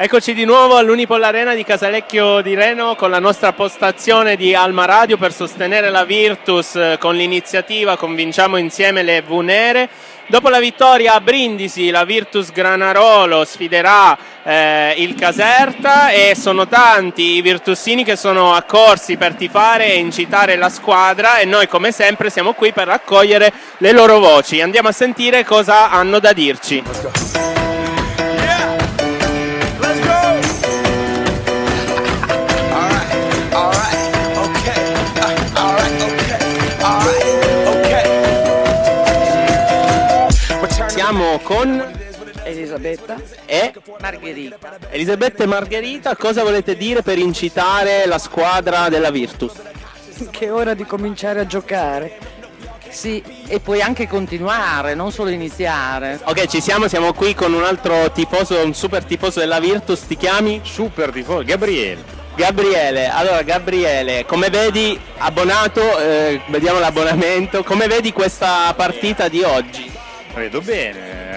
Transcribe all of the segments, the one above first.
Eccoci di nuovo all'Unipol Arena di Casalecchio di Reno con la nostra postazione di Alma Radio per sostenere la Virtus eh, con l'iniziativa Convinciamo insieme le Vunere. Dopo la vittoria a Brindisi, la Virtus Granarolo sfiderà eh, il Caserta e sono tanti i virtussini che sono accorsi per tifare e incitare la squadra e noi come sempre siamo qui per raccogliere le loro voci. Andiamo a sentire cosa hanno da dirci. Con Elisabetta e Margherita. Elisabetta e Margherita. Cosa volete dire per incitare la squadra della Virtus? Che è ora di cominciare a giocare. Sì, e puoi anche continuare, non solo iniziare. Ok, ci siamo, siamo qui con un altro tifoso, un super tifoso della Virtus, ti chiami? Super tifoso, Gabriele. Gabriele, allora Gabriele, come vedi, abbonato, eh, vediamo l'abbonamento, come vedi questa partita di oggi? Vedo bene,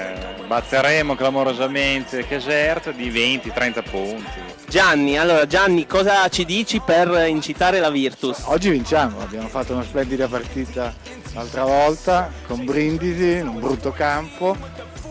batteremo clamorosamente Caserta di 20-30 punti. Gianni, allora Gianni, cosa ci dici per incitare la Virtus? Oggi vinciamo, abbiamo fatto una splendida partita l'altra volta con Brindisi in un brutto campo,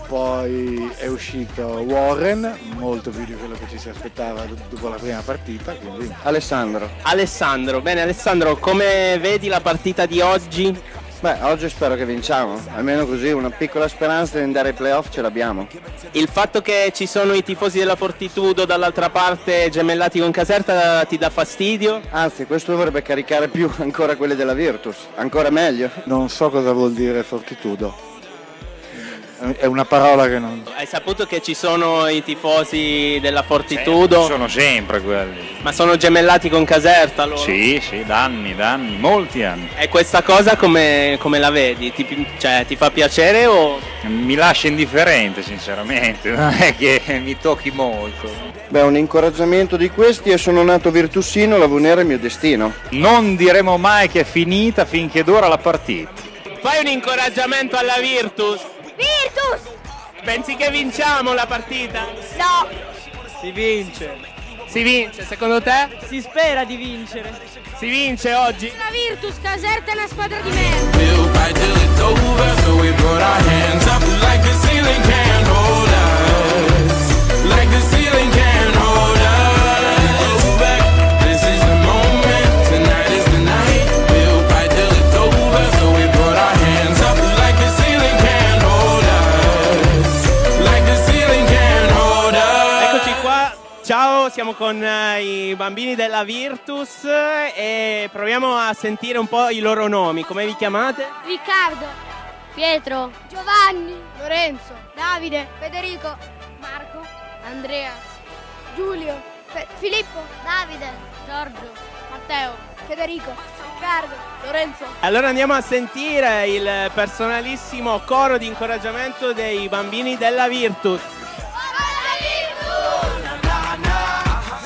poi è uscito Warren, molto più di quello che ci si aspettava dopo la prima partita. Quindi... Alessandro. Alessandro, bene Alessandro, come vedi la partita di oggi? Beh, oggi spero che vinciamo, almeno così una piccola speranza di andare ai playoff ce l'abbiamo. Il fatto che ci sono i tifosi della Fortitudo dall'altra parte gemellati con Caserta ti dà fastidio? Anzi, questo dovrebbe caricare più ancora quelli della Virtus, ancora meglio. Non so cosa vuol dire Fortitudo. È una parola che non... Hai saputo che ci sono i tifosi della Fortitudo? Sì, sono sempre quelli. Ma sono gemellati con Caserta loro? Sì, sì, da anni, da anni, molti anni. E questa cosa come, come la vedi? Ti, cioè, ti fa piacere o... Mi lascia indifferente sinceramente, non è che mi tocchi molto. Beh, un incoraggiamento di questi e sono nato virtussino, la Vunera è il mio destino. Non diremo mai che è finita finché dura la partita. Fai un incoraggiamento alla Virtus? Virtus! Pensi che vinciamo la partita? No! Si vince. Si vince, secondo te? Si spera di vincere. Si vince oggi? La Virtus Caserta è una squadra di merda. Siamo con eh, i bambini della Virtus e proviamo a sentire un po' i loro nomi. Come vi chiamate? Riccardo, Pietro, Giovanni, Lorenzo, Davide, Federico, Marco, Andrea, Giulio, Fe- Filippo, Davide, Giorgio, Matteo, Federico, Riccardo, Lorenzo. Allora andiamo a sentire il personalissimo coro di incoraggiamento dei bambini della Virtus.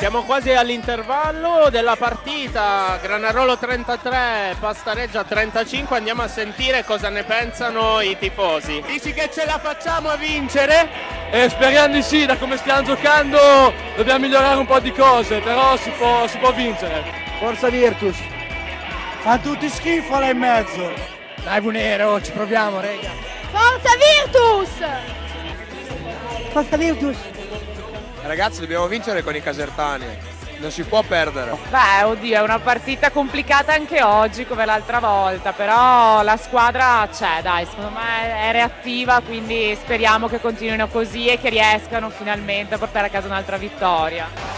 Siamo quasi all'intervallo della partita, Granarolo 33, Pastareggia 35, andiamo a sentire cosa ne pensano i tifosi. Dici che ce la facciamo a vincere? Eh, speriamo di sì, da come stiamo giocando dobbiamo migliorare un po' di cose, però si può, si può vincere. Forza Virtus! Fa tutti schifo là in mezzo! Dai Vunero, ci proviamo, rega! Forza Virtus! Forza Virtus! Ragazzi dobbiamo vincere con i casertani, non si può perdere. Beh, oddio, è una partita complicata anche oggi come l'altra volta, però la squadra c'è, dai, secondo me è reattiva, quindi speriamo che continuino così e che riescano finalmente a portare a casa un'altra vittoria.